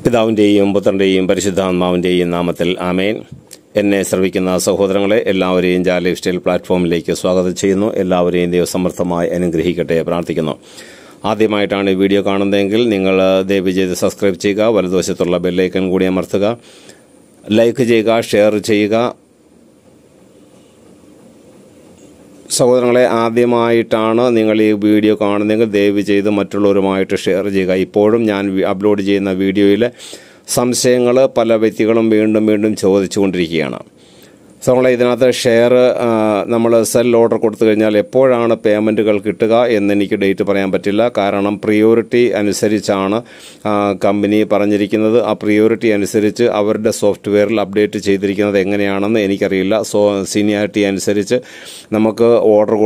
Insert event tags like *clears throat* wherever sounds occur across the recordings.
പിതാവിന്റെയും പുത്രന്റെയും പരിശുദ്ധാത്മാവിന്റെയും നാമത്തിൽ ആമേൻ. എന്നെ ശ്രവിക്കുന്ന സഹോദരങ്ങളെ എല്ലാവരെയും ജാ ലൈഫ് സ്റ്റൈൽ പ്ലാറ്റ്ഫോമിലേക്ക് സ്വാഗതം ചെയ്യുന്നു. എല്ലാവരെയും ദൈവസമർത്ഥമായി അനുഗ്രഹിക്കട്ടെ പ്രാർത്ഥിക്കുന്നു. ആദ്യമായിട്ടാണ് ഈ വീഡിയോ കാണുന്നതെങ്കിൽ നിങ്ങൾ ദയവ് ചെയ്ത് സബ്സ്ക്രൈബ് ചെയ്യുക വലതുവശത്തുള്ള ബെല്ലൈക്കൺ കൂടി അമർത്തുക. ലൈക്ക് ചെയ്യുക ഷെയർ ചെയ്യുക സഹോദരങ്ങളെ ആദ്യമായിട്ടാണ് നിങ്ങൾ ഈ വീഡിയോ കാണുന്നതെങ്കിൽ ദയവ് ചെയ്ത് മറ്റുള്ളവരുമായിട്ട് ഷെയർ ചെയ്യുക. ഇപ്പോഴും ഞാൻ അപ്ലോഡ് ചെയ്യുന്ന വീഡിയോയിൽ സംശയങ്ങൾ പല വ്യക്തികളും വീണ്ടും വീണ്ടും ചോദിച്ചുകൊണ്ടിരിക്കുകയാണ്. സഹോദരങ്ങളെ ഇതിനകത്ത് ഷെയർ നമ്മൾ സെൽ ഓർഡർ കൊടുത്തു കഴിഞ്ഞാൽ എപ്പോഴാണ് പേയ്മെന്റുകൾ കിട്ടുക എന്നെനിക്ക് ഡേറ്റ് പറയാൻ പറ്റില്ല. കാരണം പ്രിയോറിറ്റി അനുസരിച്ചാണ് കമ്പനി പറഞ്ഞിരിക്കുന്നത്. ആ പ്രിയോറിറ്റി അനുസരിച്ച് അവരുടെ സോഫ്റ്റ്വെയറിൽ അപ്ഡേറ്റ് ചെയ്തിരിക്കുന്നത് എങ്ങനെയാണെന്ന് എനിക്കറിയില്ല. സോ സീനിയാരിറ്റി അനുസരിച്ച് നമുക്ക് ഓർഡർ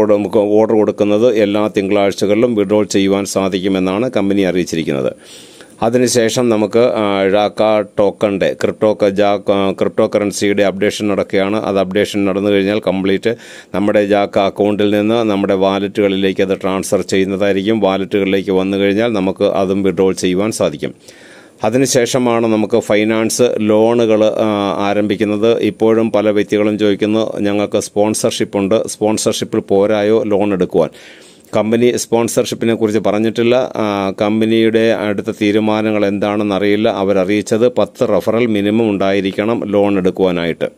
ഓർഡർ കൊടുക്കുന്നത് എല്ലാ തിങ്കളാഴ്ചകളിലും വിഡ്രോൾ ചെയ്യുവാൻ സാധിക്കുമെന്നാണ് കമ്പനി അറിയിച്ചിരിക്കുന്നത്. അതിനുശേഷം നമുക്ക് ആ, ഴാക്ക ടോക്കണിന്റെ ക്രിപ്റ്റോ ജാ ക്രിപ്റ്റോ കറൻസിയുടെ അപ്ഡേഷൻ നടക്കുകയാണ്. അത് അപ്ഡേഷൻ നടന്നു കഴിഞ്ഞാൽ കംപ്ലീറ്റ് നമ്മുടെ ജാക്ക അക്കൗണ്ടിൽ നിന്ന് നമ്മുടെ വാലറ്റുകളിലേക്ക് അത് ട്രാൻസ്ഫർ ചെയ്യുന്നതായിരിക്കും. വാലറ്റുകളിലേക്ക് വന്നു കഴിഞ്ഞാൽ നമുക്ക് അതും വിഡ്രോൾ ചെയ്യുവാൻ സാധിക്കും. അതിനുശേഷമാണ് നമുക്ക് ഫൈനാൻസ് ലോണുകൾ ആരംഭിക്കുന്നത്. ഇപ്പോഴും പല വ്യക്തികളും ചോദിക്കുന്നു ഞങ്ങൾക്ക് സ്പോൺസർഷിപ്പ് ഉണ്ട്. സ്പോൺസർഷിപ്പിൽ പോരായോ? ലോൺ എടുക്കുവാൻ. കമ്പനി സ്പോൺസർഷിപ്പിനെ കുറിച്ച് പറഞ്ഞിട്ടില്ല. കമ്പനിയുടെ അടുത്ത തീരുമാനങ്ങൾ എന്താണെന്ന് അറിയില്ല അവരറിയിച്ചത് പത്ത് റഫറൽ മിനിമം ഉണ്ടായിരിക്കണം ലോൺ എടുക്കുവാനായിട്ട്.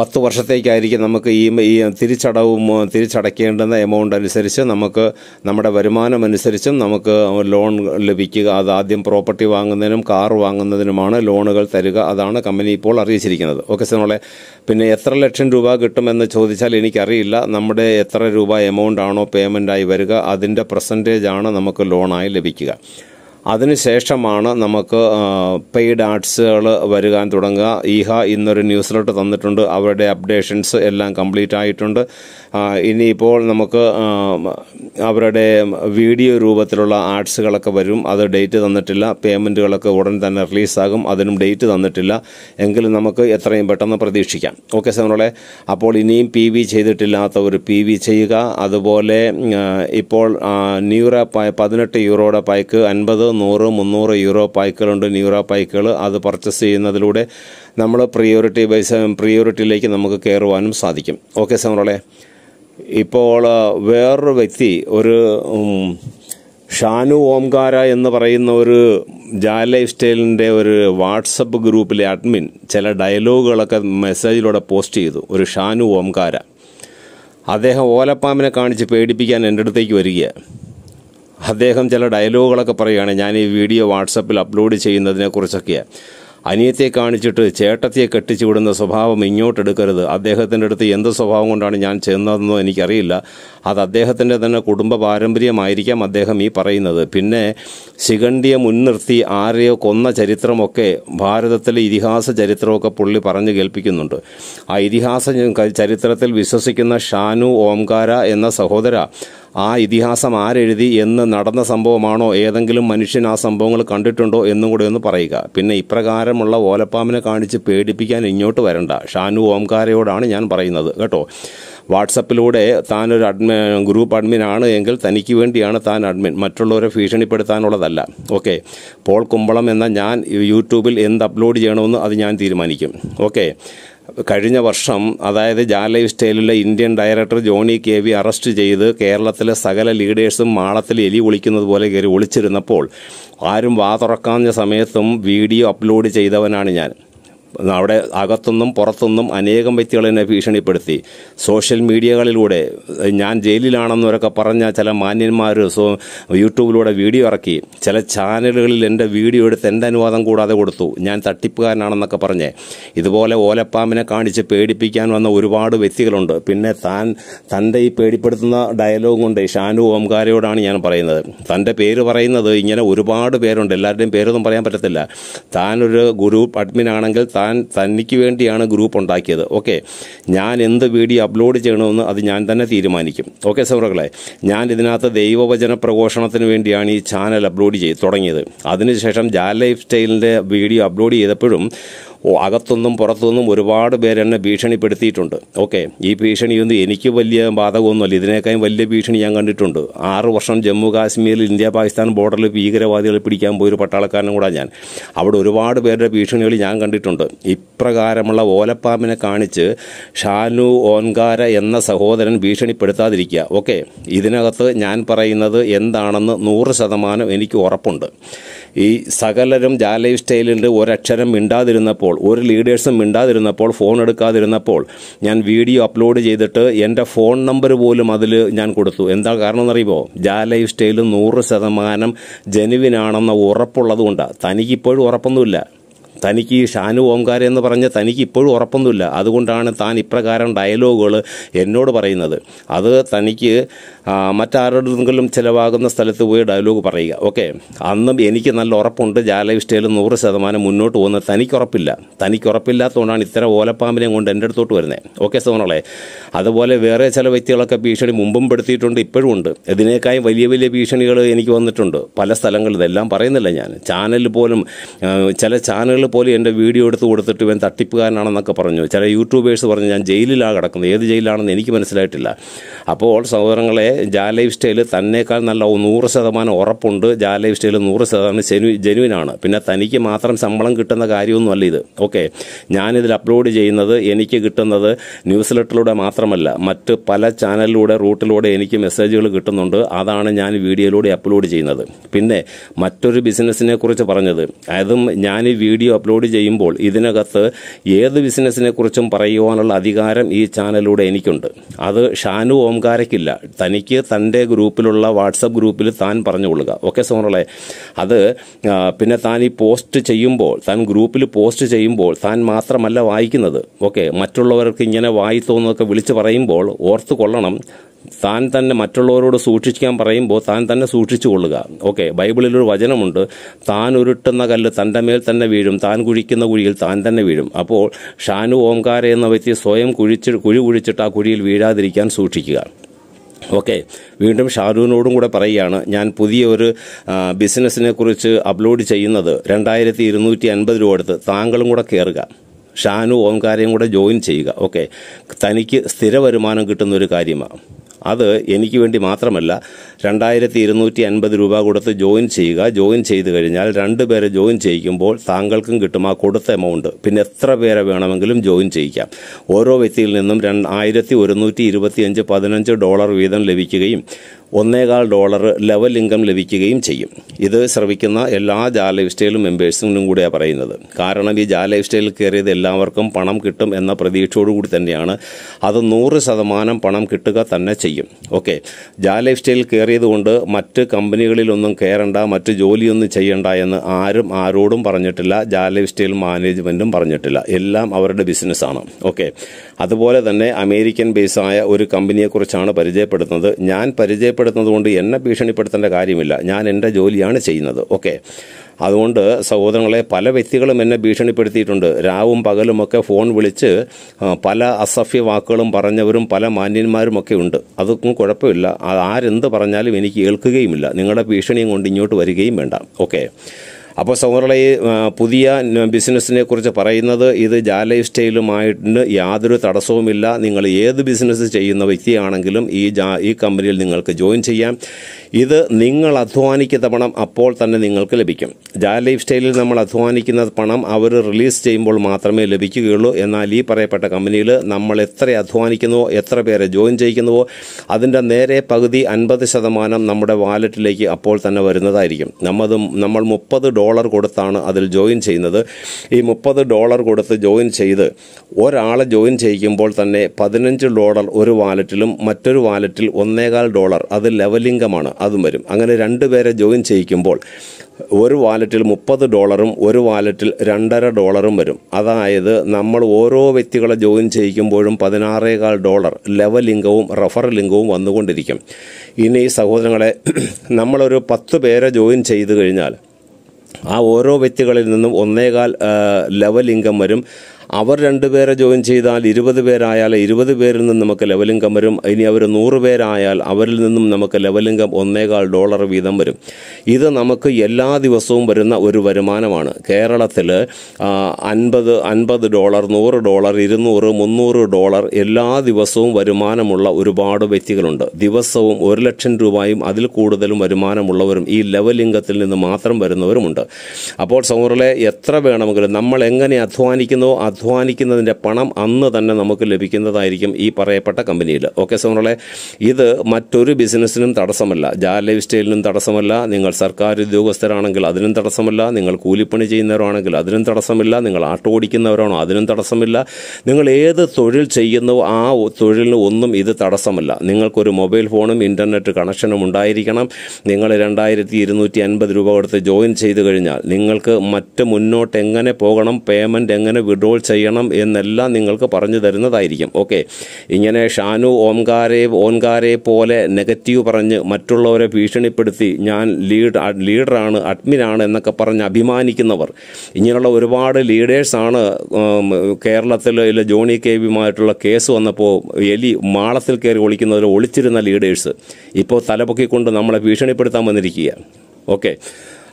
പത്ത് വർഷത്തേക്കായിരിക്കും നമുക്ക് ഈ ഈ തിരിച്ചടവും തിരിച്ചടയ്ക്കേണ്ടുന്ന എമൗണ്ട് അനുസരിച്ച് നമുക്ക് നമ്മുടെ വരുമാനം അനുസരിച്ചും നമുക്ക് ലോൺ ലഭിക്കുക. അത് ആദ്യം പ്രോപ്പർട്ടി വാങ്ങുന്നതിനും കാർ വാങ്ങുന്നതിനുമാണ് ലോണുകൾ തരിക. അതാണ് കമ്പനി ഇപ്പോൾ അറിയിച്ചിരിക്കുന്നത്. ഓക്കെ നമ്മളെ പിന്നെ എത്ര ലക്ഷം രൂപ കിട്ടുമെന്ന് ചോദിച്ചാൽ എനിക്കറിയില്ല. നമ്മുടെ എത്ര രൂപ എമൗണ്ട് ആണോ പേയ്മെന്റായി വരിക അതിന്റെ പെർസെന്റേജ് ആണ് നമുക്ക് ലോണായി ലഭിക്കുക. അതിനുശേഷമാണ് നമുക്ക് പെയ്ഡ് ആർട്സുകൾ വരുവാൻ തുടങ്ങുക. ഈഹ ഇന്നൊരു ന്യൂസ് ലെറ്റർ തന്നിട്ടുണ്ട്. അവരുടെ അപ്ഡേഷൻസ് എല്ലാം കംപ്ലീറ്റ് ആയിട്ടുണ്ട്. ഇനിയിപ്പോൾ നമുക്ക് അവരുടെ വീഡിയോ രൂപത്തിലുള്ള ആർട്സുകളൊക്കെ വരും. അത് ഡേറ്റ് തന്നിട്ടില്ല. പേയ്മെന്റുകളൊക്കെ ഉടൻ തന്നെ റിലീസാകും അതിനും ഡേറ്റ് തന്നിട്ടില്ല. എങ്കിലും നമുക്ക് എത്രയും പെട്ടെന്ന് പ്രതീക്ഷിക്കാം. ഓക്കെ സാറിനോളെ അപ്പോൾ ഇനിയും പി വി ചെയ്തിട്ടില്ലാത്ത ഒരു പി വി ചെയ്യുക. അതുപോലെ ഇപ്പോൾ ന്യൂറ പായ് പതിനെട്ട് യൂറോയുടെ പൈക്ക് അൻപത് നൂറ് മുന്നൂറ് യൂറോ പായ്ക്കുകളുണ്ട് ന്യൂറോ പായ്ക്കുകൾ അത് പർച്ചേസ് ചെയ്യുന്നതിലൂടെ നമ്മൾ പ്രിയോറിറ്റി ബൈസ് പ്രിയോറിറ്റിയിലേക്ക് നമുക്ക് കയറുവാനും സാധിക്കും. ഓക്കെ സമറോളെ ഇപ്പോൾ വേറൊരു വ്യക്തി ഒരു ഷാനു ഓംകാര എന്ന് പറയുന്ന ഒരു ജാ ലൈഫ് സ്റ്റൈലിന്റെ ഒരു വാട്സപ്പ് ഗ്രൂപ്പിലെ അഡ്മിൻ ചില ഡയലോഗുകളൊക്കെ മെസ്സേജിലൂടെ പോസ്റ്റ് ചെയ്തു. ഒരു ഷാനു ഓംകാര. അദ്ദേഹം ഓലപ്പാമ്പിനെ കാണിച്ച് പേടിപ്പിക്കാൻ എന്റെ അടുത്തേക്ക് വരികയാണ്. അദ്ദേഹം ചില ഡയലോഗുകളൊക്കെ പറയുകയാണ് ഞാൻ ഈ വീഡിയോ വാട്സപ്പിൽ അപ്ലോഡ് ചെയ്യുന്നതിനെക്കുറിച്ചൊക്കെയാണ് അനിയത്തെ കാണിച്ചിട്ട് ചേട്ടത്തിയെ കെട്ടിച്ചു വിടുന്ന സ്വഭാവം ഇങ്ങോട്ടെടുക്കരുത്. അദ്ദേഹത്തിന്റെ അടുത്ത് എന്ത് സ്വഭാവം കൊണ്ടാണ് ഞാൻ ചെന്നതെന്നോ എനിക്കറിയില്ല. അത് അദ്ദേഹത്തിന്റെ തന്നെ കുടുംബ പാരമ്പര്യമായിരിക്കാം അദ്ദേഹം ഈ പറയുന്നത്. പിന്നെ ശിഖണ്ഡിയെ മുൻനിർത്തി ആരെയോ കൊന്ന ചരിത്രമൊക്കെ ഭാരതത്തിലെ ഇതിഹാസ ചരിത്രമൊക്കെ പുള്ളി പറഞ്ഞു കേൾപ്പിക്കുന്നുണ്ട്. ആ ഇതിഹാസ ചരിത്രത്തിൽ വിശ്വസിക്കുന്ന ഷാനു ഓംകാര എന്ന സഹോദര ആ ഇതിഹാസം ആരെഴുതി എന്ന് നടന്ന സംഭവമാണോ? ഏതെങ്കിലും മനുഷ്യൻ ആ സംഭവങ്ങൾ കണ്ടിട്ടുണ്ടോ എന്നും കൂടെ ഒന്ന് പറയുക. പിന്നെ ഇപ്രകാരമുള്ള ഓലപ്പാമ്പിനെ കാണിച്ച് പേടിപ്പിക്കാൻ ഇങ്ങോട്ട് വരണ്ട. ഷാനു ഓംകാരയോടാണ് ഞാൻ പറയുന്നത്. കേട്ടോ? വാട്സപ്പിലൂടെ താനൊരു അഡ്മി ഗ്രൂപ്പ് അഡ്മിൻ ആണ് എങ്കിൽ തനിക്ക് വേണ്ടിയാണ് താൻ അഡ്മിൻ. മറ്റുള്ളവരെ ഭീഷണിപ്പെടുത്താനുള്ളതല്ല. ഓക്കെ. പോൾ കുമ്പളം എന്ന ഞാൻ യൂട്യൂബിൽ എന്ത് അപ്ലോഡ് ചെയ്യണമെന്ന് അത് ഞാൻ തീരുമാനിക്കും. ഓക്കെ. കഴിഞ്ഞ വർഷം അതായത് ജാ life സ്റ്റൈലിലെ Indian director Johnny K V arrest ചെയ്ത് കേരളത്തിലെ സകല ലീഡേഴ്സും മാളത്തിൽ എലി ഒളിക്കുന്നത് പോലെ കയറി ഒളിച്ചിരുന്നപ്പോൾ ആരും വാ തുറക്കാഞ്ഞ സമയത്തും വീഡിയോ അപ്ലോഡ് ചെയ്തവനാണ് ഞാൻ. അവിടെ അകത്തുനിന്നും പുറത്തുനിന്നും അനേകം വ്യക്തികളെന്നെ ഭീഷണിപ്പെടുത്തി. സോഷ്യൽ മീഡിയകളിലൂടെ ഞാൻ ജയിലിലാണെന്നവരൊക്കെ പറഞ്ഞ ചില മാന്യന്മാർ സോ യൂട്യൂബിലൂടെ വീഡിയോ ഇറക്കി. ചില ചാനലുകളിൽ എന്റെ വീഡിയോ എടുത്ത് എന്റെ അനുവാദം കൂടാതെ കൊടുത്തു. ഞാൻ തട്ടിപ്പുകാരനാണെന്നൊക്കെ പറഞ്ഞ്. ഇതുപോലെ ഓലപ്പാമ്പിനെ കാണിച്ച് പേടിപ്പിക്കാൻ വന്ന ഒരുപാട് വ്യക്തികളുണ്ട്. പിന്നെ താൻ തന്റെ ഈ പേടിപ്പെടുത്തുന്ന ഡയലോഗ് കൊണ്ട് ഷാനു ഓംകാരയോടാണ് ഞാൻ പറയുന്നത്. തന്റെ പേര് പറയുന്നത് ഇങ്ങനെ ഒരുപാട് പേരുണ്ട്. എല്ലാവരുടെയും പേരൊന്നും പറയാൻ പറ്റത്തില്ല. താനൊരു ഗ്രൂപ്പ് അഡ്മിൻ ആണെങ്കിൽ താൻ തനിക്ക് വേണ്ടിയാണ് ഗ്രൂപ്പ് ഉണ്ടാക്കിയത്. ഓക്കെ. ഞാൻ എന്ത് വീഡിയോ അപ്ലോഡ് ചെയ്യണമെന്ന് അത് ഞാൻ തന്നെ തീരുമാനിക്കും. ഓക്കെ സൗറകളെ ഞാൻ ഇതിനകത്ത് ദൈവവചന പ്രഘോഷണത്തിന് വേണ്ടിയാണ് ഈ ചാനൽ അപ്ലോഡ് ചെയ്ത് തുടങ്ങിയത്. അതിനുശേഷം ജാ ലൈഫ് സ്റ്റൈലിന്റെ വീഡിയോ അപ്ലോഡ് ചെയ്തപ്പോഴും ഓ അകത്തുനിന്നും പുറത്തുനിന്നും ഒരുപാട് പേരെന്നെ ഭീഷണിപ്പെടുത്തിയിട്ടുണ്ട്. ഓക്കെ ഈ ഭീഷണിയൊന്നും എനിക്ക് വലിയ ബാധകമൊന്നുമല്ല. ഇതിനേക്കാളും വലിയ ഭീഷണി ഞാൻ കണ്ടിട്ടുണ്ട്. ആറ് വർഷം ജമ്മു കാശ്മീരിൽ ഇന്ത്യ പാകിസ്ഥാൻ ബോർഡറിൽ ഭീകരവാദികളെ പിടിക്കാൻ പോയൊരു പട്ടാളക്കാരനും കൂടെ ഞാൻ. അവിടെ ഒരുപാട് പേരുടെ ഭീഷണികൾ ഞാൻ കണ്ടിട്ടുണ്ട്. ഇപ്രകാരമുള്ള ഓലപ്പാമ്പിനെ കാണിച്ച് ഷാനു ഓൻകാര എന്ന സഹോദരൻ ഭീഷണിപ്പെടുത്താതിരിക്കുക. ഓക്കെ ഇതിനകത്ത് ഞാൻ പറയുന്നത് എന്താണെന്ന് നൂറ് ശതമാനം എനിക്ക് ഉറപ്പുണ്ട്. ഈ സകലരും ജാലൈഫ് സ്റ്റൈലിന്റെ ഒരക്ഷരം മിണ്ടാതിരുന്നപ്പോൾ ഒരു ലീഡേഴ്സും മിണ്ടാതിരുന്നപ്പോൾ ഫോൺ എടുക്കാതിരുന്നപ്പോൾ ഞാൻ വീഡിയോ അപ്ലോഡ് ചെയ്തിട്ട് എന്റെ ഫോൺ നമ്പർ പോലും അതിൽ ഞാൻ കൊടുത്തു. എന്താ കാരണം എന്നറിയുമോ? ജാലൈവ് സ്റ്റൈലും നൂറ് ശതമാനം ജനുവിനാണെന്ന ഉറപ്പുള്ളതുകൊണ്ടാണ് തനിക്കിപ്പോഴും ഉറപ്പൊന്നുമില്ല. തനിക്ക് ഈ ഷാനു ഓംകാര എന്ന് പറഞ്ഞ തനിക്ക് ഇപ്പോഴും ഉറപ്പൊന്നുമില്ല. അതുകൊണ്ടാണ് താൻ ഇപ്രകാരം ഡയലോഗുകൾ എന്നോട് പറയുന്നത്. അത് തനിക്ക് മറ്റാരോടെങ്കിലും ചിലവാകുന്ന സ്ഥലത്ത് പോയി ഡയലോഗ് പറയുക. ഓക്കെ. അന്നും എനിക്ക് നല്ല ഉറപ്പുണ്ട്. ജാലവിഷ്ടയിൽ നൂറ് ശതമാനം മുന്നോട്ട് പോകുന്നത് തനിക്ക് ഉറപ്പില്ല തനിക്ക് ഉറപ്പില്ലാത്തതുകൊണ്ടാണ് ഇത്തരം ഓലപ്പാമ്പിനെയും കൊണ്ട് എന്റെ അടുത്തോട്ട് വരുന്നത് ഓക്കെ സോണോളെ അതുപോലെ വേറെ ചില വ്യക്തികളൊക്കെ ഭീഷണി മുമ്പും പെടുത്തിയിട്ടുണ്ട് ഇപ്പോഴും ഉണ്ട്. ഇതിനേക്കാളും വലിയ വലിയ ഭീഷണികൾ എനിക്ക് വന്നിട്ടുണ്ട്. പല സ്ഥലങ്ങളിൽ ഇതെല്ലാം പറയുന്നില്ല ഞാൻ. ചാനലിൽ പോലും ചില ചാനലുകൾ പോലും എന്റെ വീഡിയോ എടുത്ത് കൊടുത്തിട്ട് ഇവൻ തട്ടിപ്പുകാരനാണെന്നൊക്കെ പറഞ്ഞു. ചില യൂട്യൂബേഴ്സ് പറഞ്ഞു ഞാൻ ജയിലിലാണ് കിടക്കുന്നത്. ഏത് ജയിലാണെന്ന് എനിക്ക് മനസ്സിലായിട്ടില്ല. അപ്പോൾ സഹോദരങ്ങളെ ജാ ലൈഫ് സ്റ്റൈൽ തന്നേക്കാൾ നല്ല നൂറ് ശതമാനം ഉറപ്പുണ്ട്. ജാ ലൈഫ് സ്റ്റൈൽ നൂറ് ശതമാനം ജെനു ജെനുവിനാണ്. പിന്നെ തനിക്ക് മാത്രം ശമ്പളം കിട്ടുന്ന കാര്യമൊന്നുമല്ല ഇത്. ഓക്കെ. ഞാനിതിൽ അപ്ലോഡ് ചെയ്യുന്നത് എനിക്ക് കിട്ടുന്നത് ന്യൂസ് ലെറ്ററിലൂടെ മാത്രമല്ല. മറ്റ് പല ചാനലിലൂടെ റൂട്ടിലൂടെ എനിക്ക് മെസ്സേജുകൾ കിട്ടുന്നുണ്ട്. അതാണ് ഞാൻ വീഡിയോയിലൂടെ അപ്ലോഡ് ചെയ്യുന്നത്. പിന്നെ മറ്റൊരു ബിസിനസ്സിനെ കുറിച്ച് പറഞ്ഞത്. അതും ഞാൻ ഈ വീഡിയോ അപ്ലോഡ് ചെയ്യുമ്പോൾ ഇതിനകത്ത് ഏത് ബിസിനസ്സിനെ കുറിച്ചും പറയുവാനുള്ള അധികാരം ഈ ചാനലിലൂടെ എനിക്കുണ്ട്. അത് ഷാനു ഓംകാരയ്ക്കില്ല. തനിക്ക് തന്റെ ഗ്രൂപ്പിലുള്ള വാട്സപ്പ് ഗ്രൂപ്പിൽ താൻ പറഞ്ഞുകൊള്ളുക. ഓക്കെ സോണളെ അത് പിന്നെ താൻ ഈ പോസ്റ്റ് ചെയ്യുമ്പോൾ താൻ ഗ്രൂപ്പിൽ പോസ്റ്റ് ചെയ്യുമ്പോൾ താൻ മാത്രമല്ല വായിക്കുന്നത്. ഓക്കെ മറ്റുള്ളവർക്ക് ഇങ്ങനെ വായി തോന്നുന്നതൊക്കെ വിളിച്ച് പറയുമ്പോൾ ഓർത്ത് കൊള്ളണം. താൻ തന്നെ മറ്റുള്ളവരോട് സൂക്ഷിക്കാൻ പറയുമ്പോൾ താൻ തന്നെ സൂക്ഷിച്ചു കൊള്ളുക. ഓക്കെ ബൈബിളിലൊരു വചനമുണ്ട് താൻ ഉരുട്ടുന്ന കല്ല് തന്റെ മേൽ തന്നെ വീഴും താൻ കുഴിക്കുന്ന കുഴിയിൽ താൻ തന്നെ വീഴും. അപ്പോൾ ഷാനു ഓംകാര എന്ന വ്യക്തി സ്വയം കുഴിച്ച് കുഴി കുഴിച്ചിട്ട് ആ കുഴിയിൽ വീഴാതിരിക്കാൻ സൂക്ഷിക്കുക. ഓക്കെ വീണ്ടും ഷാരൂനോടും കൂടെ പറയുകയാണ് ഞാൻ പുതിയ ഒരു ബിസിനസ്സിനെ കുറിച്ച് അപ്ലോഡ് ചെയ്യുന്നത് രണ്ടായിരത്തി ഇരുന്നൂറ്റി അൻപത് രൂപ എടുത്ത് താങ്കളും കൂടെ കയറുക ഷാനു ഓംകാരയും കൂടെ ജോയിൻ ചെയ്യുക. ഓക്കെ തനിക്ക് സ്ഥിര വരുമാനം കിട്ടുന്ന ഒരു കാര്യമാണ്. അത് എനിക്ക് വേണ്ടി മാത്രമല്ല രണ്ടായിരത്തി ഇരുന്നൂറ്റി അൻപത് രൂപ കൊടുത്ത് ജോയിൻ ചെയ്യുക. ജോയിൻ ചെയ്ത് കഴിഞ്ഞാൽ രണ്ട് പേരെ ജോയിൻ ചെയ്യിക്കുമ്പോൾ താങ്കൾക്കും കിട്ടും ആ കൊടുത്ത എമൗണ്ട് പിന്നെ എത്ര പേരെ വേണമെങ്കിലും ജോയിൻ ചെയ്യിക്കാം. ഓരോ വ്യക്തിയിൽ നിന്നും ആയിരത്തി ഒരുന്നൂറ്റി ഇരുപത്തിയഞ്ച് പതിനഞ്ച് ഡോളർ വീതം ലഭിക്കുകയും ഒന്നേകാൽ ഡോളർ ലെവൽ ഇൻകം ലഭിക്കുകയും ചെയ്യും. ഇത് ശ്രവിക്കുന്ന എല്ലാ ജാല ലൈഫ് സ്റ്റൈൽ മെമ്പേഴ്സിനും കൂടെയാണ് പറയുന്നത്. കാരണം ഈ ജാല ലൈഫ് സ്റ്റൈലിൽ കയറിയത് എല്ലാവർക്കും പണം കിട്ടും എന്ന പ്രതീക്ഷയോടുകൂടി തന്നെയാണ്. അത് നൂറ് ശതമാനം പണം കിട്ടുക തന്നെ ചെയ്യും. ഓക്കെ. ജാ ലൈഫ് സ്റ്റൈലിൽ കയറിയത് കൊണ്ട് മറ്റ് കമ്പനികളിലൊന്നും കയറണ്ട മറ്റ് ജോലിയൊന്നും ചെയ്യണ്ട എന്ന് ആരും ആരോടും പറഞ്ഞിട്ടില്ല. ജാ ലൈഫ് സ്റ്റൈൽ മാനേജ്മെന്റും പറഞ്ഞിട്ടില്ല. എല്ലാം അവരുടെ ബിസിനസ്സാണ് ഓക്കെ. അതുപോലെ തന്നെ അമേരിക്കൻ ബേസായ ഒരു കമ്പനിയെക്കുറിച്ചാണ് പരിചയപ്പെടുത്തുന്നത്. ഞാൻ പരിചയപ്പെടുത്തുന്നത് കൊണ്ട് എന്നെ ഭീഷണിപ്പെടുത്തേണ്ട കാര്യമില്ല. ഞാൻ എന്റെ ജോലിയാണ് ചെയ്യുന്നത്. ഓക്കെ. അതുകൊണ്ട് സഹോദരങ്ങളെ പല വ്യക്തികളും എന്നെ ഭീഷണിപ്പെടുത്തിയിട്ടുണ്ട്. രാവും പകലുമൊക്കെ ഫോൺ വിളിച്ച് പല അസഭ്യ വാക്കുകളും പറഞ്ഞവരും പല മാന്യന്മാരും ഒക്കെ ഉണ്ട്. അതൊന്നും കുഴപ്പമില്ല. ആരെന്ത് പറഞ്ഞാലും എനിക്ക് കേൾക്കുകയുമില്ല നിങ്ങളുടെ ഭീഷണിയും കൊണ്ട് ഇങ്ങോട്ട് വരികയും വേണ്ട. ഓക്കെ. അപ്പോൾ സൗമറുള്ള ഈ, പുതിയ ബിസിനസ്സിനെ കുറിച്ച് പറയുന്നത് ഇത് ജാ ലൈഫ് സ്റ്റൈലുമായിട്ട് യാതൊരു തടസ്സവുമില്ല. നിങ്ങൾ ഏത് ബിസിനസ് ചെയ്യുന്ന വ്യക്തിയാണെങ്കിലും ഈ ജാ ഈ കമ്പനിയിൽ നിങ്ങൾക്ക് ജോയിൻ ചെയ്യാം. ഇത് നിങ്ങൾ അധ്വാനിക്കുന്ന പണം അപ്പോൾ തന്നെ നിങ്ങൾക്ക് ലഭിക്കും. ജാ ലൈഫ് സ്റ്റൈലിൽ നമ്മൾ അധ്വാനിക്കുന്ന പണം അവർ റിലീസ് ചെയ്യുമ്പോൾ മാത്രമേ ലഭിക്കുകയുള്ളൂ. എന്നാൽ ഈ പറയപ്പെട്ട കമ്പനിയിൽ നമ്മൾ എത്ര അധ്വാനിക്കുന്നുവോ എത്ര പേരെ ജോയിൻ ചെയ്യിക്കുന്നുവോ അതിന്റെ നേരെ പകുതി അൻപത് ശതമാനം നമ്മുടെ വാലറ്റിലേക്ക് അപ്പോൾ തന്നെ വരുന്നതായിരിക്കും. നമ്മത് നമ്മൾ മുപ്പത് ഡോളർ കൊടുത്താണ് അതിൽ ജോയിൻ ചെയ്യുന്നത്. ഈ മുപ്പത് ഡോളർ കൊടുത്ത് ജോയിൻ ചെയ്ത് ഒരാളെ ജോയിൻ ചെയ്യിക്കുമ്പോൾ തന്നെ പതിനഞ്ച് ഡോളർ ഒരു വാലറ്റിലും മറ്റൊരു വാലറ്റിൽ ഒന്നേകാൽ ഡോളർ. അത് ലെവലിംഗമാണ് അതും വരും. അങ്ങനെ രണ്ട് പേരെ ജോയിൻ ചെയ്യിക്കുമ്പോൾ ഒരു വാലറ്റിൽ മുപ്പത് ഡോളറും ഒരു വാലറ്റിൽ രണ്ടര ഡോളറും വരും. അതായത് നമ്മൾ ഓരോ വ്യക്തികളെ ജോയിൻ ചെയ്യിക്കുമ്പോഴും പതിനാറേകാൽ ഡോളർ ലെവൽ ലിംഗവും റഫറൽ ലിംഗവും വന്നുകൊണ്ടിരിക്കും. ഇനി സഹോദരങ്ങളെ *clears throat* നമ്മളൊരു പത്ത് പേരെ ജോയിൻ ചെയ്ത് കഴിഞ്ഞാൽ ആ ഓരോ വ്യക്തികളിൽ നിന്നും ഒന്നേകാൽ ഇൻകം വരും. അവർ രണ്ടുപേരെ ജോയിൻ ചെയ്താൽ ഇരുപത് പേരായാൽ ഇരുപത് പേരിൽ നിന്നും നമുക്ക് ലെവലിംഗം വരും. ഇനി അവർ നൂറ് പേരായാൽ അവരിൽ നിന്നും നമുക്ക് ലെവലിംഗം ഒന്നേകാൽ ഡോളർ വീതം വരും. ഇത് നമുക്ക് എല്ലാ ദിവസവും വരുന്ന ഒരു വരുമാനമാണ്. കേരളത്തിൽ അൻപത് അൻപത് ഡോളർ നൂറ് ഡോളർ ഇരുന്നൂറ് മുന്നൂറ് ഡോളർ എല്ലാ ദിവസവും വരുമാനമുള്ള ഒരുപാട് വ്യക്തികളുണ്ട്. ദിവസവും ഒരു ലക്ഷം രൂപയും അതിൽ കൂടുതലും വരുമാനമുള്ളവരും ഈ ലെവലിംഗത്തിൽ നിന്ന് മാത്രം വരുന്നവരുമുണ്ട്. അപ്പോൾ സൗറിലെ എത്ര വേണമെങ്കിലും നമ്മൾ എങ്ങനെ അധ്വാനിക്കുന്നോ അധ്വാനിക്കുന്നതിന്റെ പണം അന്ന് തന്നെ നമുക്ക് ലഭിക്കുന്നതായിരിക്കും ഈ പറയപ്പെട്ട കമ്പനിയിൽ. ഓക്കെ സോണുകളെ ഇത് മറ്റൊരു ബിസിനസ്സിനും തടസ്സമല്ല. ജാ ലൈഫ് സ്റ്റൈലിനും തടസ്സമല്ല. നിങ്ങൾ സർക്കാർ ഉദ്യോഗസ്ഥരാണെങ്കിൽ അതിനും തടസ്സമല്ല. നിങ്ങൾ കൂലിപ്പണി ചെയ്യുന്നവരാണെങ്കിൽ അതിനും തടസ്സമില്ല. നിങ്ങൾ ആട്ടോ ഓടിക്കുന്നവരാണോ അതിനും തടസ്സമില്ല. നിങ്ങൾ ഏത് തൊഴിൽ ചെയ്യുന്നോ ആ തൊഴിലിന് ഒന്നും ഇത് തടസ്സമല്ല. നിങ്ങൾക്കൊരു മൊബൈൽ ഫോണും ഇന്റർനെറ്റ് കണക്ഷനും ഉണ്ടായിരിക്കണം. നിങ്ങൾ രണ്ടായിരത്തി ഇരുന്നൂറ്റി അൻപത് രൂപ കൊടുത്ത് ജോയിൻ ചെയ്ത് കഴിഞ്ഞാൽ നിങ്ങൾക്ക് മറ്റ് മുന്നോട്ട് എങ്ങനെ പോകണം പേയ്മെന്റ് എങ്ങനെ വിഡ്രോൾ ചെയ്യണം എന്നെല്ലാം നിങ്ങൾക്ക് പറഞ്ഞു തരുന്നതായിരിക്കും. ഓക്കെ. ഇങ്ങനെ ഷാനു ഓംകാരെ ഓൻകാരെ പോലെ നെഗറ്റീവ് പറഞ്ഞ് മറ്റുള്ളവരെ ഭീഷണിപ്പെടുത്തി ഞാൻ ലീഡ് ലീഡറാണ് അഡ്മിനാണ് എന്നൊക്കെ പറഞ്ഞ് അഭിമാനിക്കുന്നവർ. ഇങ്ങനെയുള്ള ഒരുപാട് ലീഡേഴ്സാണ് കേരളത്തിൽ ഇല്ല ജോണി കെ വിയുമായിട്ടുള്ള കേസ് വന്നപ്പോൾ എലി മാളത്തിൽ കയറി ഒളിക്കുന്നതിൽ ഒളിച്ചിരുന്ന ലീഡേഴ്സ്. ഇപ്പോൾ തലപൊക്കിക്കൊണ്ട് നമ്മളെ ഭീഷണിപ്പെടുത്താൻ വന്നിരിക്കുക ഓക്കെ.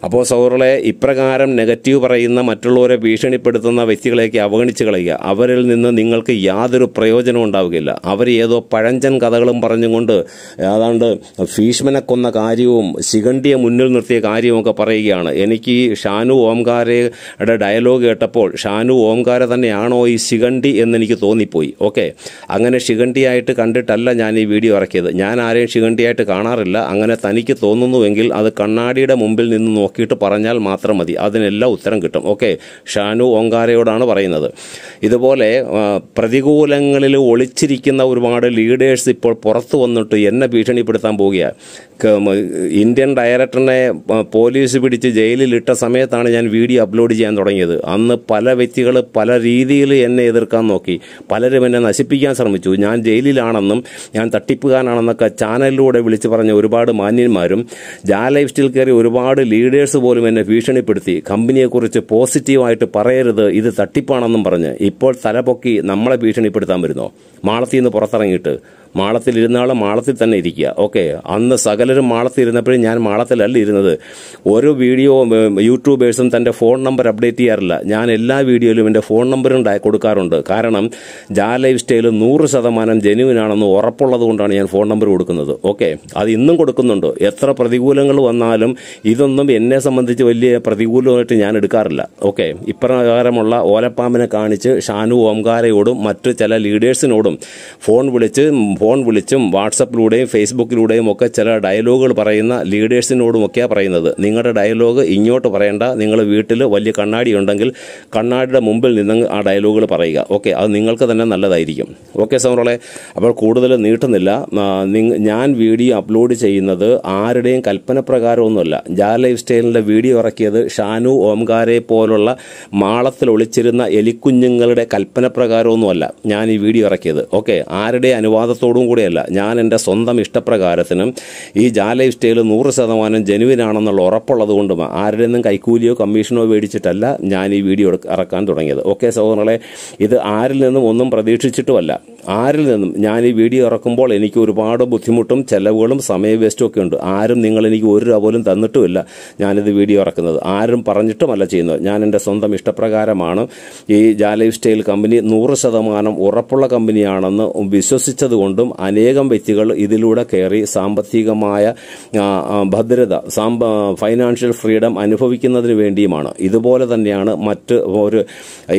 അപ്പോൾ സൗറളെ ഇപ്രകാരം നെഗറ്റീവ് പറയുന്ന മറ്റുള്ളവരെ ഭീഷണിപ്പെടുത്തുന്ന വ്യക്തികളെയൊക്കെ അവഗണിച്ച് കളയുക. അവരിൽ നിന്ന് നിങ്ങൾക്ക് യാതൊരു പ്രയോജനവും ഉണ്ടാവുകയില്ല. അവർ ഏതോ പഴഞ്ചൻ കഥകളും പറഞ്ഞുകൊണ്ട് ഏതാണ്ട് ഭീഷ്മനെ കൊന്ന കാര്യവും ശിഖണ്ഡിയെ മുന്നിൽ നിർത്തിയ കാര്യവുമൊക്കെ പറയുകയാണ്. എനിക്ക് ഷാനു ഓംകാരയുടെ ഡയലോഗ് കേട്ടപ്പോൾ ഷാനു ഓംകാര തന്നെയാണോ ഈ ശിഖണ്ഡി എന്നെനിക്ക് തോന്നിപ്പോയി. ഓക്കെ. അങ്ങനെ ശിഖണ്ഡിയായിട്ട് കണ്ടിട്ടല്ല ഞാൻ ഈ വീഡിയോ ഇറക്കിയത്. ഞാൻ ആരെയും ശിഖണ്ഡിയായിട്ട് കാണാറില്ല. അങ്ങനെ തനിക്ക് തോന്നുന്നുവെങ്കിൽ അത് കണ്ണാടിയുടെ മുമ്പിൽ നിന്ന് നോക്കിയിട്ട് പറഞ്ഞാൽ മാത്രം മതി. അതിനെല്ലാം ഉത്തരം കിട്ടും. ഓക്കെ? ഷാനു ഓങ്കാരയോടാണ് പറയുന്നത്. ഇതുപോലെ പ്രതികൂലങ്ങളിൽ ഒളിച്ചിരിക്കുന്ന ഒരുപാട് ലീഡേഴ്സ് ഇപ്പോൾ പുറത്തു വന്നിട്ട് എന്നെ ഭീഷണിപ്പെടുത്താൻ പോവുകയാണ് ഇന്ത്യൻ ഡയറക്ടറിനെ പോലീസ് പിടിച്ച് ജയിലിലിട്ട സമയത്താണ് ഞാൻ വീഡിയോ അപ്ലോഡ് ചെയ്യാൻ തുടങ്ങിയത്. അന്ന് പല വ്യക്തികൾ പല രീതിയിൽ എന്നെ എതിർക്കാൻ നോക്കി. പലരും എന്നെ നശിപ്പിക്കാൻ ശ്രമിച്ചു. ഞാൻ ജയിലിലാണെന്നും ഞാൻ തട്ടിപ്പുകാരനാണെന്നൊക്കെ ചാനലിലൂടെ വിളിച്ചു പറഞ്ഞ ഒരുപാട് മാന്യന്മാരും ജാ ലൈഫ് സ്റ്റൈൽ കയറി ഒരുപാട് ലീഡേഴ്സ് പോലും എന്നെ ഭീഷണിപ്പെടുത്തി. കമ്പനിയെക്കുറിച്ച് പോസിറ്റീവായിട്ട് പറയരുത് ഇത് തട്ടിപ്പാണെന്നും പറഞ്ഞ് ഇപ്പോൾ തലപൊക്കി നമ്മളെ ഭീഷണിപ്പെടുത്താൻ വരുന്നോ. മാളത്തിൽ നിന്ന് പുറത്തിറങ്ങിയിട്ട് മാളത്തിൽ ഇരുന്നാൾ മാളത്തിൽ തന്നെ ഇരിക്കുക. ഓക്കെ അന്ന് സകലരും മാളത്തിൽ ഇരുന്നപ്പോഴും ഞാൻ മാളത്തിലല്ല ഇരുന്നത്. ഓരോ വീഡിയോ യൂട്യൂബേഴ്സും തന്റെ ഫോൺ നമ്പർ അപ്ഡേറ്റ് ചെയ്യാറില്ല. ഞാൻ എല്ലാ വീഡിയോയിലും എന്റെ ഫോൺ നമ്പറും കൊടുക്കാറുണ്ട്. കാരണം ജാ ലൈഫ് സ്റ്റൈൽ നൂറ് ശതമാനം ജെനുവിനാണെന്ന് ഉറപ്പുള്ളത് കൊണ്ടാണ് ഞാൻ ഫോൺ നമ്പർ കൊടുക്കുന്നത്. ഓക്കെ അത് ഇന്നും കൊടുക്കുന്നുണ്ട്. എത്ര പ്രതികൂലങ്ങൾ വന്നാലും ഇതൊന്നും എന്നെ സംബന്ധിച്ച് വലിയ പ്രതികൂലമായിട്ട് ഞാൻ എടുക്കാറില്ല. ഓക്കെ ഇപ്രകാരമുള്ള ഓലപ്പാമ്പിനെ കാണിച്ച് ഷാനു ഓംകാരയോടും മറ്റ് ചില ലീഡേഴ്സിനോടും ഫോൺ വിളിച്ച് ഫോൺ വിളിച്ചും വാട്സപ്പിലൂടെയും ഫേസ്ബുക്കിലൂടെയും ഒക്കെ ചില ഡയലോഗുകൾ പറയുന്ന ലീഡേഴ്സിനോടും ഒക്കെയാണ് പറയുന്നത്. നിങ്ങളുടെ ഡയലോഗ് ഇങ്ങോട്ട് പറയേണ്ട. നിങ്ങൾ വീട്ടിൽ വലിയ കണ്ണാടി ഉണ്ടെങ്കിൽ കണ്ണാടിയുടെ മുമ്പിൽ നിന്ന് ആ ഡയലോഗുകൾ പറയുക. ഓക്കെ അത് നിങ്ങൾക്ക് തന്നെ നല്ലതായിരിക്കും. ഓക്കെ സമറോളെ അപ്പോൾ കൂടുതൽ നീട്ടുന്നില്ല. ഞാൻ വീഡിയോ അപ്ലോഡ് ചെയ്യുന്നത് ആരുടെയും കൽപ്പന പ്രകാരമൊന്നുമല്ല ജാ ലൈഫ് സ്റ്റൈലിന്റെ വീഡിയോ ഇറക്കിയത് ഷാനു ഓംകാരെ പോലുള്ള മാളത്തിൽ ഒളിച്ചിരുന്ന എലിക്കുഞ്ഞുങ്ങളുടെ കൽപ്പന പ്രകാരമൊന്നുമല്ല ഞാൻ ഈ വീഡിയോ ഇറക്കിയത്. ഓക്കെ ആരുടെ അനുവാദത്തോടും കൂടിയല്ല. ഞാൻ എന്റെ സ്വന്തം ഇഷ്ടപ്രകാരത്തിനും ഈ ജാ ലൈഫ് സ്റ്റൈൽ നൂറ് ശതമാനം ജനുവിനാണെന്നുള്ള ഉറപ്പുള്ളത് കൊണ്ടും ആരുടെ നിന്നും കൈക്കൂലിയോ കമ്മീഷനോ മേടിച്ചിട്ടല്ല ഞാൻ ഈ വീഡിയോ ഇറക്കാൻ തുടങ്ങിയത്. ഓക്കെ സഹോദരങ്ങളെ ഇത് ആരിൽ നിന്നും ഒന്നും പ്രതീക്ഷിച്ചിട്ടുമല്ല. ആരിൽ നിന്നും ഞാൻ ഈ വീഡിയോ ഇറക്കുമ്പോൾ എനിക്ക് ഒരുപാട് ബുദ്ധിമുട്ടും ചെലവുകളും സമയ വേസ്റ്റും ഒക്കെ ഉണ്ട്. ആരും നിങ്ങൾ എനിക്ക് ഒരു രൂപ പോലും തന്നിട്ടുമില്ല ഞാനിത് വീഡിയോ ഇറക്കുന്നത്. ആരും പറഞ്ഞിട്ടുമല്ല ചെയ്യുന്നത്. ഞാൻ എന്റെ സ്വന്തം ഇഷ്ടപ്രകാരമാണ് ഈ ജാലൈഫ് സ്റ്റൈൽ കമ്പനി നൂറ് ശതമാനം ഉറപ്പുള്ള കമ്പനിയാണെന്ന് വിശ്വസിച്ചതുകൊണ്ടും അനേകം വ്യക്തികൾ ഇതിലൂടെ കയറി സാമ്പത്തികമായ ഭദ്രത സാമ്പ ഫൈനാൻഷ്യൽ ഫ്രീഡം അനുഭവിക്കുന്നതിന് വേണ്ടിയുമാണ്. ഇതുപോലെ തന്നെയാണ് മറ്റ് ഒരു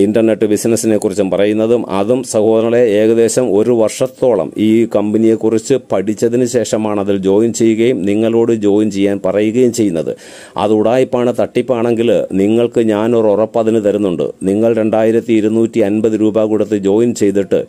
ഇന്റർനെറ്റ് ബിസിനസ്സിനെ കുറിച്ചും പറയുന്നതും. അതും സഹോദരങ്ങളെ ഏകദേശം ഒരു വർഷത്തോളം ഈ കമ്പനിയെക്കുറിച്ച് പഠിച്ചതിന് ശേഷമാണ് അതിൽ ജോയിൻ ചെയ്യുകയും നിങ്ങളോട് ജോയിൻ ചെയ്യാൻ പറയുകയും ചെയ്യുന്നത്. അത് ഉടായ്പാണ് തട്ടിപ്പാണെങ്കിൽ നിങ്ങൾക്ക് ഞാനൊരു ഉറപ്പ് അതിന് തരുന്നുണ്ട്. നിങ്ങൾ രണ്ടായിരത്തി ഇരുന്നൂറ്റി അൻപത് രൂപ കൊടുത്ത് ജോയിൻ ചെയ്തിട്ട്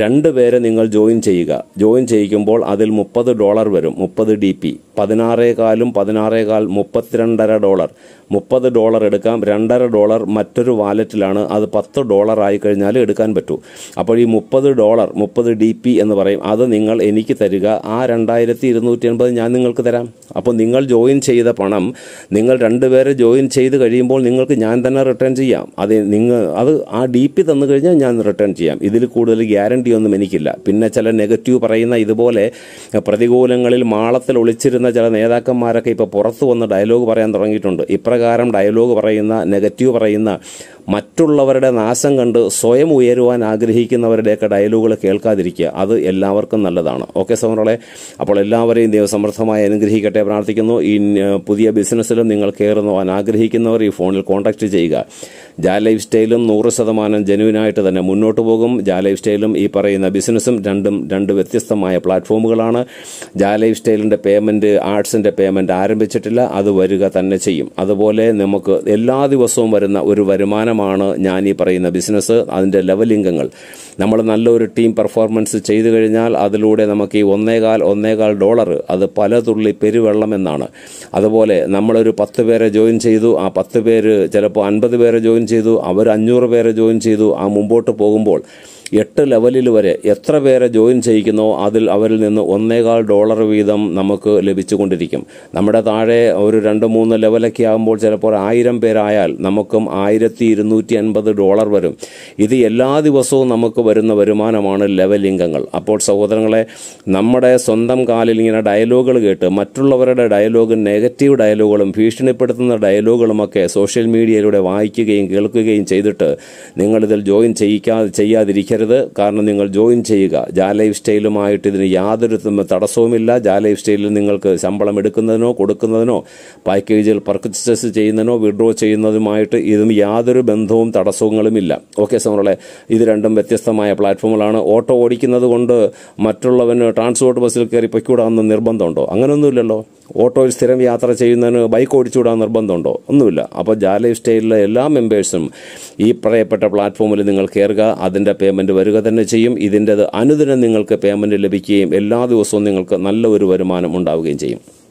രണ്ട് പേരെ നിങ്ങൾ ജോയിൻ ചെയ്യുക. ജോയിൻ ചെയ്യിക്കുമ്പോൾ അതിൽ മുപ്പത് ഡോളർ വരും. മുപ്പത് ഡി പി പതിനാറേകാലും പതിനാറേകാൽ മുപ്പത്തിരണ്ടര ഡോളർ മുപ്പത് ഡോളർ എടുക്കാം. രണ്ടര ഡോളർ മറ്റൊരു വാലറ്റിലാണ് അത് പത്ത് ഡോളർ ആയി കഴിഞ്ഞാൽ എടുക്കാൻ പറ്റൂ. അപ്പോൾ ഈ മുപ്പത് ഡോളർ മുപ്പത് ഡി പി എന്ന് പറയും. അത് നിങ്ങൾ എനിക്ക് തരിക. ആ രണ്ടായിരത്തി ഇരുന്നൂറ്റി എൺപത് ഞാൻ നിങ്ങൾക്ക് തരാം. അപ്പോൾ നിങ്ങൾ ജോയിൻ ചെയ്ത പണം നിങ്ങൾ രണ്ടുപേരെ ജോയിൻ ചെയ്ത് കഴിയുമ്പോൾ നിങ്ങൾക്ക് ഞാൻ തന്നെ റിട്ടേൺ ചെയ്യാം. അത് നിങ്ങൾ അത് ആ ഡി പി തന്നു കഴിഞ്ഞാൽ ഞാൻ റിട്ടേൺ ചെയ്യാം. ഇതിൽ കൂടുതൽ ഗ്യാരണ്ടി ഒന്നും എനിക്കില്ല. പിന്നെ ചില നെഗറ്റീവ് പറയുന്ന ഇതുപോലെ പ്രതികൂലങ്ങളിൽ മാളത്തിൽ ഒളിച്ചിരുന്ന ചില നേതാക്കന്മാരൊക്കെ ഇപ്പോൾ പുറത്തു വന്ന് ഡയലോഗ് പറയാൻ തുടങ്ങിയിട്ടുണ്ട്. ഇപ്രകാരം ഡയലോഗ് പറയുന്ന നെഗറ്റീവ് പറയുന്ന മറ്റുള്ളവരുടെ നാശം കണ്ട് സ്വയം ഉയരുവാൻ ആഗ്രഹിക്കുന്നവരുടെയൊക്കെ ഡയലോഗുകൾ കേൾക്കാതിരിക്കുക. അത് എല്ലാവർക്കും നല്ലതാണ്. ഓക്കെ സൗറളെ അപ്പോൾ എല്ലാവരെയും ദൈവസമൃദ്ധമായി അനുഗ്രഹിക്കട്ടെ പ്രാർത്ഥിക്കുന്നു. ഈ പുതിയ ബിസിനസ്സിലും നിങ്ങൾ കയറുന്നു ആഗ്രഹിക്കുന്നവർ ഈ ഫോണിൽ കോൺടാക്ട് ചെയ്യുക. ജാ ലൈഫ് സ്റ്റൈലും നൂറ് ശതമാനം ജനുവിനായിട്ട് തന്നെ മുന്നോട്ട് പോകും. ജാ ലൈഫ് സ്റ്റൈലും ഈ പറയുന്ന ബിസിനസ്സും രണ്ടും രണ്ട് വ്യത്യസ്തമായ പ്ലാറ്റ്ഫോമുകളാണ്. ജാ ലൈഫ് സ്റ്റൈലിന്റെ പേയ്മെന്റ് ആർട്സിന്റെ പേയ്മെന്റ് ആരംഭിച്ചിട്ടില്ല. അത് വരിക തന്നെ ചെയ്യും. അതുപോലെ നമുക്ക് എല്ലാ ദിവസവും വരുന്ന ഒരു വരുമാനമാണ് ഞാൻ ഈ പറയുന്ന ബിസിനസ് അതിന്റെ ലെവലിംഗങ്ങൾ. നമ്മൾ നല്ലൊരു ടീം പെർഫോമൻസ് ചെയ്തു കഴിഞ്ഞാൽ അതിലൂടെ നമുക്ക് ഈ ഒന്നേകാൽ ഒന്നേകാൽ ഡോളർ അത് പല തുള്ളി പെരുവെള്ളം എന്നാണ്. അതുപോലെ നമ്മളൊരു പത്ത് പേരെ ജോയിൻ ചെയ്തു. ആ പത്ത് പേര് ചിലപ്പോൾ അൻപത് പേരെ ജോയിൻ ചെയ്തു അവർ അഞ്ഞൂറ് പേരെ ജോയിൻ ചെയ്തു. ആ മുമ്പോട്ട് പോകുമ്പോൾ എട്ട് ലെവലിൽ വരെ എത്ര പേരെ ജോയിൻ ചെയ്യിക്കുന്നോ അതിൽ അവരിൽ നിന്ന് ഒന്നേകാൽ ഡോളർ വീതം നമുക്ക് ലഭിച്ചുകൊണ്ടിരിക്കും. നമ്മുടെ താഴെ ഒരു രണ്ട് മൂന്ന് ലെവലൊക്കെ ആകുമ്പോൾ ചിലപ്പോൾ ആയിരം പേരായാൽ നമുക്കും ആയിരത്തി ഇരുന്നൂറ്റി അൻപത് ഡോളർ വരും. ഇത് എല്ലാ ദിവസവും നമുക്ക് വരുന്ന വരുമാനമാണ് ലെവലിംഗങ്ങൾ അപ്പോൾ സഹോദരങ്ങളെ നമ്മുടെ സ്വന്തം കാലിൽ ഇങ്ങനെ ഡയലോഗുകൾ കേട്ട് മറ്റുള്ളവരുടെ ഡയലോഗും നെഗറ്റീവ് ഡയലോഗുകളും ഭീഷണിപ്പെടുത്തുന്ന ഡയലോഗുകളുമൊക്കെ സോഷ്യൽ മീഡിയയിലൂടെ വായിക്കുകയും കേൾക്കുകയും ചെയ്തിട്ട് നിങ്ങളിതിൽ ജോയിൻ ചെയ്യിക്കാ ചെയ്യാതിരിക്കരുത്. കാരണം നിങ്ങൾ ജോയിൻ ചെയ്യുക. ജാ ലൈഫ് സ്റ്റൈലുമായിട്ട് ഇതിന് യാതൊരു തടസ്സവുമില്ല. ജാ ലൈഫ് സ്റ്റൈലിൽ നിങ്ങൾക്ക് ശമ്പളം എടുക്കുന്നതിനോ കൊടുക്കുന്നതിനോ പാക്കേജിൽ പർച്ചേസ് ചെയ്യുന്നതിനോ വിഡ്രോ ചെയ്യുന്നതുമായിട്ട് ഇതിന് യാതൊരു ബന്ധവും തടസ്സങ്ങളുമില്ല ഓക്കെ സമറളെ ഇത് രണ്ടും വ്യത്യസ്തമായ പ്ലാറ്റ്ഫോമുകളാണ്. ഓട്ടോ ഓടിക്കുന്നത് കൊണ്ട് മറ്റുള്ളവന് ട്രാൻസ്പോർട്ട് ബസ്സിൽ കയറി പൊയ്ക്കൂടാമെന്ന് നിർബന്ധമുണ്ടോ? അങ്ങനെയൊന്നുമില്ലല്ലോ ഓട്ടോയിൽ സ്ഥിരം യാത്ര ചെയ്യുന്നതിന് ബൈക്ക് ഓടിച്ചുവിടാൻ നിർബന്ധമുണ്ടോ? ഒന്നുമില്ല. അപ്പോൾ ജാ ലൈഫ് സ്റ്റൈലിലെ എല്ലാ മെമ്പേഴ്സും ഈ പറയപ്പെട്ട പ്ലാറ്റ്ഫോമിൽ നിങ്ങൾ കയറുക അതിന്റെ പേയ്മെന്റ് വരിക തന്നെ ചെയ്യും. ഇതിന്റെത് അനുദിനം നിങ്ങൾക്ക് പേയ്മെന്റ് ലഭിക്കുകയും എല്ലാ ദിവസവും നിങ്ങൾക്ക് നല്ല ഒരു വരുമാനം ഉണ്ടാവുകയും ചെയ്യും.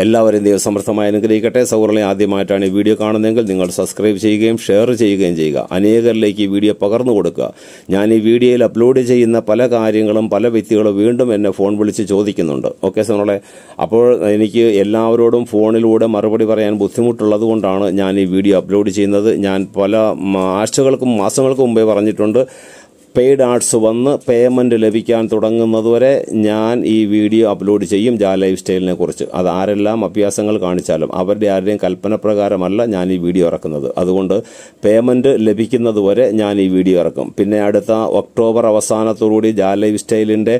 എല്ലാവരും ദൈവസമൃദ്ധമായി അനുഗ്രഹിക്കട്ടെ. സൗഹൃദം ആദ്യമായിട്ടാണ് ഈ വീഡിയോ കാണുന്നതെങ്കിൽ നിങ്ങൾ സബ്സ്ക്രൈബ് ചെയ്യുകയും ഷെയർ ചെയ്യുകയും ചെയ്യുക. അനേകരിലേക്ക് ഈ വീഡിയോ പകർന്നു കൊടുക്കുക. ഞാൻ ഈ വീഡിയോയിൽ അപ്ലോഡ് ചെയ്യുന്ന പല കാര്യങ്ങളും പല വ്യക്തികളും വീണ്ടും എന്നെ ഫോൺ വിളിച്ച് ചോദിക്കുന്നുണ്ട്. ഓക്കെ സോണോളെ അപ്പോൾ എനിക്ക് എല്ലാവരോടും ഫോണിലൂടെ മറുപടി പറയാൻ ബുദ്ധിമുട്ടുള്ളത് കൊണ്ടാണ് ഞാൻ ഈ വീഡിയോ അപ്ലോഡ് ചെയ്യുന്നത്. ഞാൻ പല ആഴ്ചകൾക്കും മാസങ്ങൾക്കും മുമ്പേ പറഞ്ഞിട്ടുണ്ട്. പെയ്ഡ് ആർട്സ് വന്ന് പേയ്മെന്റ് ലഭിക്കാൻ തുടങ്ങുന്നതുവരെ ഞാൻ ഈ വീഡിയോ അപ്ലോഡ് ചെയ്യും ജാ ലൈഫ് സ്റ്റൈലിനെ കുറിച്ച്. അത് ആരെല്ലാം അഭ്യാസങ്ങൾ കാണിച്ചാലും അവരുടെ ആരുടെയും കൽപ്പന പ്രകാരമല്ല ഞാൻ ഈ വീഡിയോ ഇറക്കുന്നത്. അതുകൊണ്ട് പേയ്മെന്റ് ലഭിക്കുന്നതുവരെ ഞാൻ ഈ വീഡിയോ ഇറക്കും. പിന്നെ അടുത്ത ഒക്ടോബർ അവസാനത്തോടുകൂടി ജാ ലൈഫ് സ്റ്റൈലിന്റെ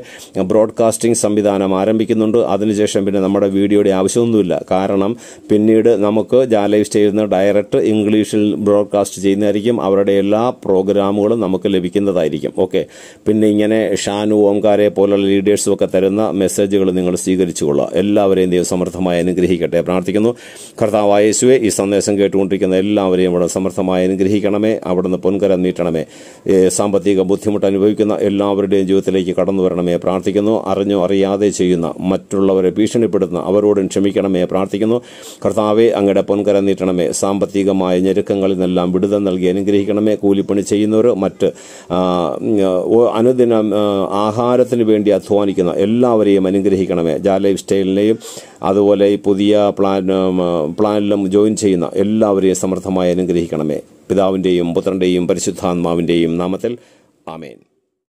ബ്രോഡ്കാസ്റ്റിംഗ് സംവിധാനം ആരംഭിക്കുന്നുണ്ട്. അതിനുശേഷം പിന്നെ നമ്മുടെ വീഡിയോയുടെ ആവശ്യമൊന്നുമില്ല. കാരണം പിന്നീട് നമുക്ക് ജാ ലൈഫ് സ്റ്റൈലിൽ നിന്ന് ഡയറക്റ്റ് ഇംഗ്ലീഷിൽ ബ്രോഡ്കാസ്റ്റ് ചെയ്യുന്നതായിരിക്കും. അവരുടെ എല്ലാ പ്രോഗ്രാമുകളും നമുക്ക് ലഭിക്കുന്നതായിരിക്കും. ഓക്കെ. പിന്നെ ഇങ്ങനെ ഷാനു ഓംകാരെ പോലുള്ള ലീഡേഴ്സും ഒക്കെ തരുന്ന മെസ്സേജുകൾ നിങ്ങൾ സ്വീകരിച്ചു കൊള്ളുക എല്ലാവരെയും ദൈവം അനുഗ്രഹിക്കട്ടെ. പ്രാർത്ഥിക്കുന്നു. കർത്താവായ യേശുവെ ഈ സന്ദേശം കേട്ടുകൊണ്ടിരിക്കുന്ന എല്ലാവരെയും ഇവിടെ സമൃദ്ധമായി അനുഗ്രഹിക്കണമേ. അവിടുന്ന് പൊൻകരം നീട്ടണമേ. സാമ്പത്തിക ബുദ്ധിമുട്ട് അനുഭവിക്കുന്ന എല്ലാവരുടെയും ജീവിതത്തിലേക്ക് കടന്നു വരണമേ. പ്രാർത്ഥിക്കുന്നു. അറിഞ്ഞോ അറിയാതെ ചെയ്യുന്ന മറ്റുള്ളവരെ ഭീഷണിപ്പെടുത്തുന്ന അവരോടും ക്ഷമിക്കണമേ. പ്രാർത്ഥിക്കുന്നു. കർത്താവെ അങ്ങയുടെ പൊൻകരം നീട്ടണമേ. സാമ്പത്തികമായ ഞെരുക്കങ്ങളിൽ നിന്നെല്ലാം വിടുതൽ നൽകി അനുഗ്രഹിക്കണമേ. കൂലിപ്പണി ചെയ്യുന്നവർ മറ്റ് അനുദിനം ആഹാരത്തിന് വേണ്ടി അധ്വാനിക്കുന്ന എല്ലാവരെയും അനുഗ്രഹിക്കണമേ. ജാ ലൈഫ് സ്റ്റൈലിനെയും അതുപോലെ ഈ പുതിയ പ്ലാൻ പ്ലാനിലും ജോയിൻ ചെയ്യുന്ന എല്ലാവരെയും സമൃദ്ധമായി അനുഗ്രഹിക്കണമേ. പിതാവിന്റെയും പുത്രന്റെയും പരിശുദ്ധാത്മാവിന്റെയും നാമത്തിൽ ആമേൻ.